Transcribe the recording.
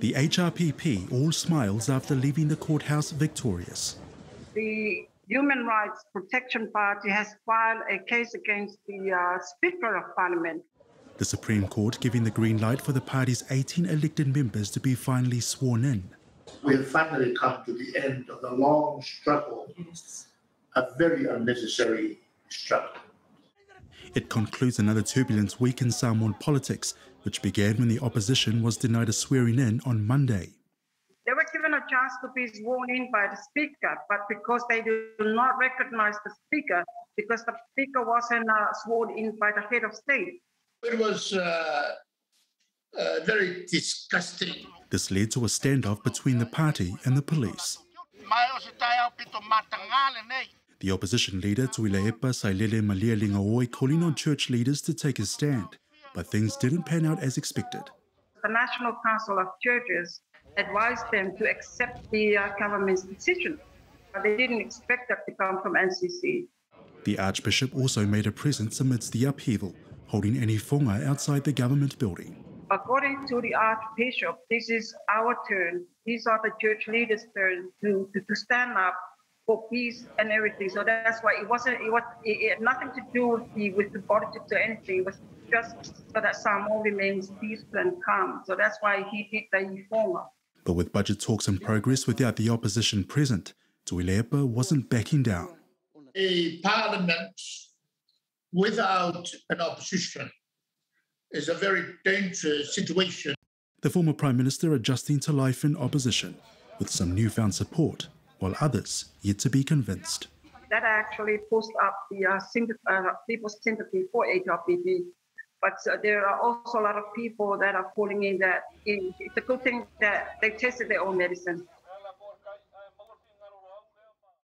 The HRPP all smiles after leaving the courthouse victorious. The Human Rights Protection Party has filed a case against the uh, Speaker of Parliament. The Supreme Court giving the green light for the party's 18 elected members to be finally sworn in. We have finally come to the end of the long struggle, a very unnecessary struggle. It concludes another turbulent week in Samoan politics, which began when the opposition was denied a swearing in on Monday. They were given a chance to be sworn in by the Speaker, but because they do not recognize the Speaker, because the Speaker wasn't uh, sworn in by the head of state. It was uh, uh, very disgusting. This led to a standoff between the party and the police. The opposition leader Tuilaepa Sailele Malialinga Oi calling on church leaders to take a stand, but things didn't pan out as expected. The National Council of Churches advised them to accept the uh, government's decision. But they didn't expect that to come from NCC. The Archbishop also made a presence amidst the upheaval, holding an ifoga outside the government building. According to the Archbishop, this is our turn. These are the church leaders' turn to, to, to stand up for peace and everything. So that's why it wasn't, it, was, it, had nothing to do with the, with the politics or anything. It was just so that Samoa remains peaceful and calm. So that's why he did the reformer. But with budget talks in progress without the opposition present, Tuilaepa wasn't backing down. A parliament without an opposition is a very dangerous situation. The former Prime Minister adjusting to life in opposition, with some newfound support, while others yet to be convinced. That actually pushed up the uh, sympathy, uh, people's sympathy for HRPP. But uh, there are also a lot of people that are calling in that it's a good thing that they tested their own medicine